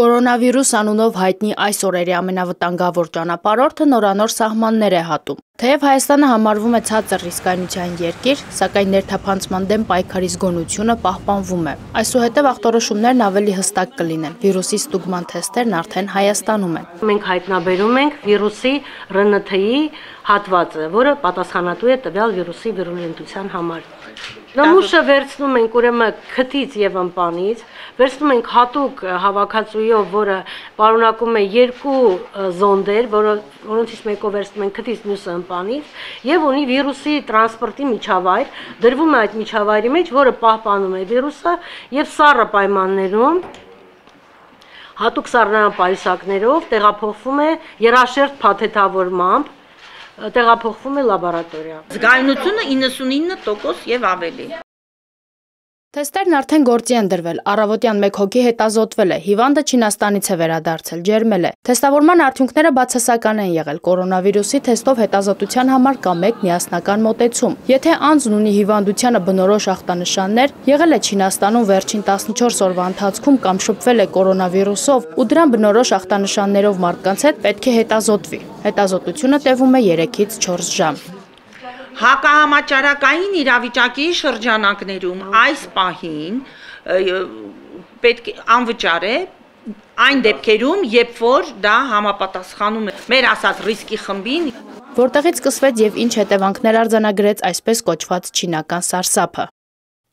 Կորոնավիրուս անունով հայտնի այս օրերի ամենավտանգավոր ճանապարհորդը նորանոր սահմաններ է հատում։ Թեև Հայաստանը համարվում է ցածր ռիսկայնության երկիր, սակայն ներթափանցման դեմ պայքարի զգոնությունը պահպանվում է։ Այսուհետև ախտորոշումներն ավելի հստակ կլինեն։ Վիրուսի ստուգման թեստերն արդեն Հայաստանում են։ Մենք հայտնաբերում ենք վիրուսի ՌՆԹ-ի հատվածը, որը պատասխանատու է տվյալ վիրուսի վիրուլենտության համար։ Նմուշը վերցնում ենք ուրեմն քթից եւ ըմպանից, վերցնում ենք հատուկ հավաքածուով, որը պարունակում է երկու զոնդեր, որոնցից մեկով վերցնում ենք քթից, մյուսը ըմպանից, եւ ունի վիրուսի տրանսպորտի միջավայր, դրվում է այդ միջավայրի մեջ, որը պահպանում է վիրուսը եւ սառը պայմաններում հատուկ սառնարան պայուսակներով տեղափոխվում է երաշերտ փաթեթավորմամբ տեղափոխվում է լաբորատորիա։ Զգայունությունը 99% եւ ավելի։ Թեստերն արդեն գործի են դրվել։ Առավոտյան 1 հոգի հետազոտվել է։ Հիվանդը Չինաստանից է վերադարձել, ջերմել է։ Թեստավորման արդյունքները բացասական են եղել։ Կորոնավիրուսի թեստով հետազոտության համար կա մեկ միասնական մոտեցում։ Եթե անձն ունի հիվանդությանը բնորոշ ախտանշաններ, եղել է Չինաստանում վերջին 14 օրվա ընթացքում կամ շփվել է կորոնավիրուսով ու դրան բնորոշ ախտանշաններով մարդկանց հետ, պետք է հետազոտվի։ Հետազոտությունը տևում է 3-ից 4 ժամ հակահամաճարակային իրավիճակի շրջանակներում այս պահին պետք անվճար է այն դեպքերում, երբ որ դա համապատասխանում է մեր ասած ռիսկի խմբին, որտեղից սկսվեց եւ ինչ հետևանքներ արձանագրեց այսպես կոչված չինական սարսափը։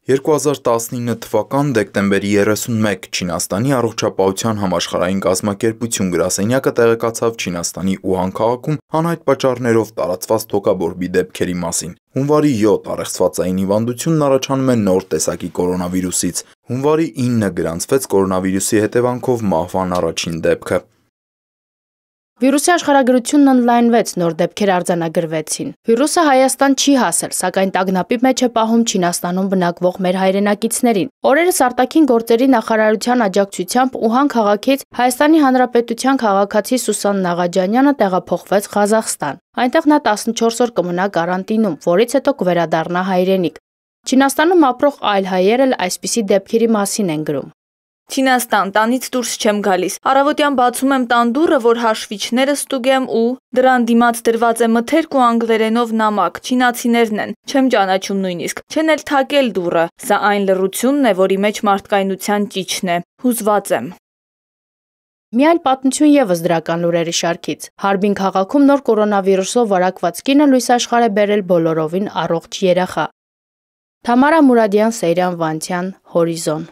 2019 թվական դեկտեմբերի 31 Չինաստանի առողջապահության համաշխարհային կազմակերպություն գրասենյակը տեղեկացավ Չինաստանի Ուհան քաղաքում անհայտ պատճառներով տարածված թոկաբորբի դեպքերի մասին։ Հունվարի 7 առեղծվածային հիվանդությունն առաջանում է նոր տեսակի կորոնավիրուսից։ Հունվարի 9-ը գրանցվեց կորոնավիրուսի հետևանքով մահվան առաջին դեպքը։ Վիրուսի աշխարհագրությունն օնլայնվեց, նոր դեպքեր արձանագրվեցին։ Վիրուսը Հայաստան չի հասել, սակայն տագնապի մեջ է պահում Չինաստանում բնակվող մեր հայրենակիցներին։ Օրերս արտաքին գործերի նախարարության աջակցությամբ Ուհան քաղաքից Հայաստանի Հանրապետության քաղաքացի Սուսան Նաղաջանյանը տեղափոխվեց Ղազախստան։ Այնտեղ նա 14 օր կմնա կարանտինում, որից հետո կվերադառնա հայրենիք։ Չինաստանում ապրող այլ հայեր էլ այսպիսի դեպքերի մասին են գրում։ Չինաստան, տանից դուրս չեմ գալիս։ Առավոտյան բացում եմ տան դուռը, որ հաշվիչները ստուգեմ ու դրան դիմաց դրված է մթերք ու անգլերենով նամակ։ Չինացիներն են։ Չեմ ճանաչում նույնիսկ։ Չեն էլ թակել դուռը։ Սա այն լրությունն է, որի մեջ մարդկայնության ճիչն է։ Հուզված եմ։ Մի այլ պատմություն եւս դրական լուրերի շարքից։ Հարբին քաղաքում նոր կորոնավիրուսով վարակված կինը լույս աշխարհ է բերել բոլորովին առողջ երեխա։ Թամարա Մուրադյան, Սեյրան Վանցյան, Հորիզոն